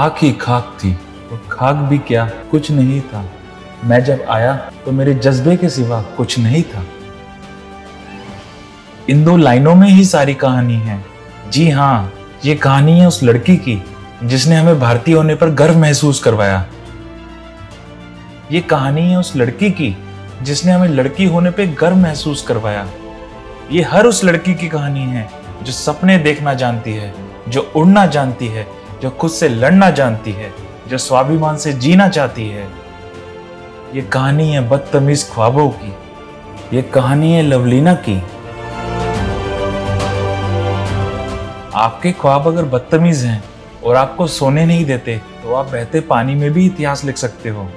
खाक ही खाक थी, और खाक भी क्या? कुछ नहीं था। मैं जब आया तो मेरे जज्बे के सिवा कुछ नहीं था। इन दो लाइनों में ही सारी कहानी है। जी हाँ ये कहानी है उस लड़की की, जिसने हमें भारतीय होने पर गर्व महसूस करवाया। ये कहानी है उस लड़की की, जिसने हमें लड़की होने पे गर्व महसूस करवाया। ये हर उस लड़की की कहानी है, जो सपने देखना जानती है, जो उड़ना जानती है जो खुद से लड़ना जानती है, जो स्वाभिमान से जीना चाहती है। ये कहानी है बदतमीज ख्वाबों की, ये कहानी है लवलीना की। आपके ख्वाब अगर बदतमीज हैं और आपको सोने नहीं देते तो आप बहते पानी में भी इतिहास लिख सकते हो।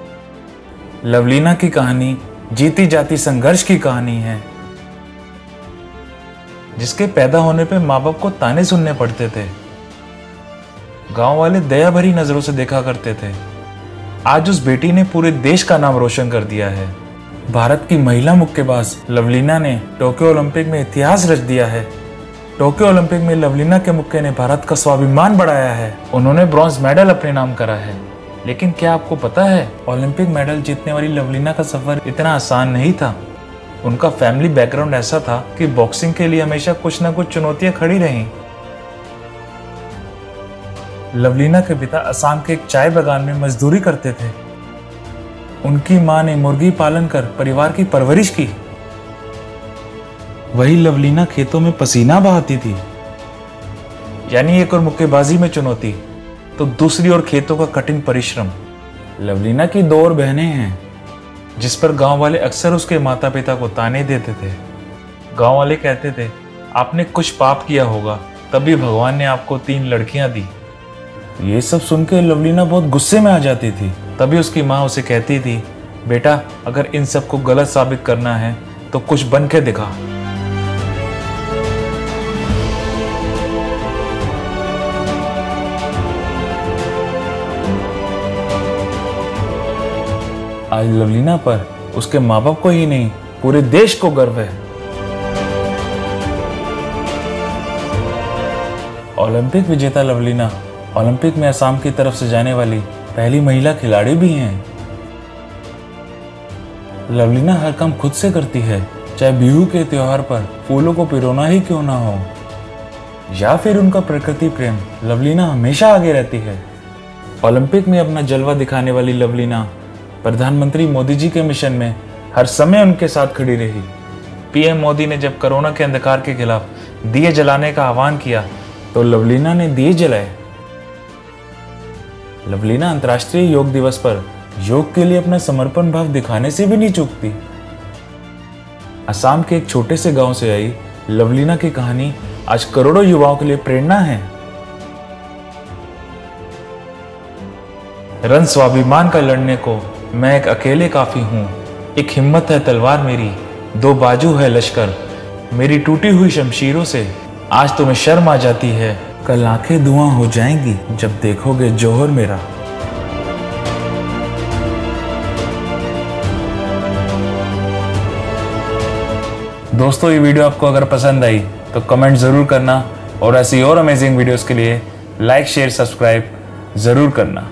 लवलीना की कहानी जीती जाती संघर्ष की कहानी है, जिसके पैदा होने पे माँ बाप को ताने सुनने पड़ते थे। गाँव वाले दया भरी नज़रों से देखा करते थे। आज उस बेटी ने पूरे देश का नाम रोशन कर दिया है। भारत की महिला मुक्केबाज लवलीना ने टोक्यो ओलंपिक में इतिहास रच दिया है। टोक्यो ओलंपिक में लवलीना के मुक्के ने भारत का स्वाभिमान बढ़ाया है। उन्होंने ब्रॉन्ज मेडल अपने नाम करा है। लेकिन क्या आपको पता है, ओलंपिक मेडल जीतने वाली लवलीना का सफ़र इतना आसान नहीं था? उनका फैमिली बैकग्राउंड ऐसा था कि बॉक्सिंग के लिए हमेशा कुछ ना कुछ चुनौतियाँ खड़ी रहीं। लवलीना के पिता असम के एक चाय बागान में मजदूरी करते थे। उनकी माँ ने मुर्गी पालन कर परिवार की परवरिश की। वही लवलीना खेतों में पसीना बहाती थी। यानी एक और मुक्केबाजी में चुनौती तो दूसरी ओर खेतों का कठिन परिश्रम। लवलीना की दो और बहनें हैं, जिस पर गाँव वाले अक्सर उसके माता पिता को ताने देते थे। गाँव वाले कहते थे, आपने कुछ पाप किया होगा, तभी भगवान ने आपको तीन लड़कियाँ दी। ये सब सुन के लवलीना बहुत गुस्से में आ जाती थी। तभी उसकी माँ उसे कहती थी बेटा अगर इन सबको गलत साबित करना है तो कुछ बन के दिखा। आज लवलीना पर उसके माँ बाप को ही नहीं पूरे देश को गर्व है। ओलंपिक विजेता लवलीना ओलंपिक में असम की तरफ़ से जाने वाली पहली महिला खिलाड़ी भी हैं। लवलीना हर काम खुद से करती है, चाहे बिहू के त्योहार पर फूलों को पिरोना ही क्यों ना हो। या फिर उनका प्रकृति प्रेम, लवलीना हमेशा आगे रहती है। ओलंपिक में अपना जलवा दिखाने वाली लवलीना प्रधानमंत्री मोदी जी के मिशन में हर समय उनके साथ खड़ी रही। पीएम मोदी ने जब कोरोना के अंधकार के खिलाफ दिए जलाने का आह्वान किया तो लवलीना ने दिए जलाए। लवलीना अंतर्राष्ट्रीय योग दिवस पर योग के लिए अपना समर्पण भाव दिखाने से भी नहीं चूकती। असम के एक छोटे से गाँव से आई लवलीना की कहानी आज करोड़ों युवाओं के लिए प्रेरणा है। रन स्वाभिमान का लड़ने को मैं एक अकेले काफ़ी हूँ। एक हिम्मत है तलवार मेरी, दो बाजू है लश्कर। मेरी टूटी हुई शमशीरों से आज तुम्हें शर्म आ जाती है। कल आँखें धुआँ हो जाएँगी जब देखोगे जोहर मेरा। दोस्तों, ये वीडियो आपको अगर पसंद आई तो कमेंट ज़रूर करना और ऐसी और अमेजिंग वीडियोस के लिए लाइक शेयर सब्सक्राइब ज़रूर करना।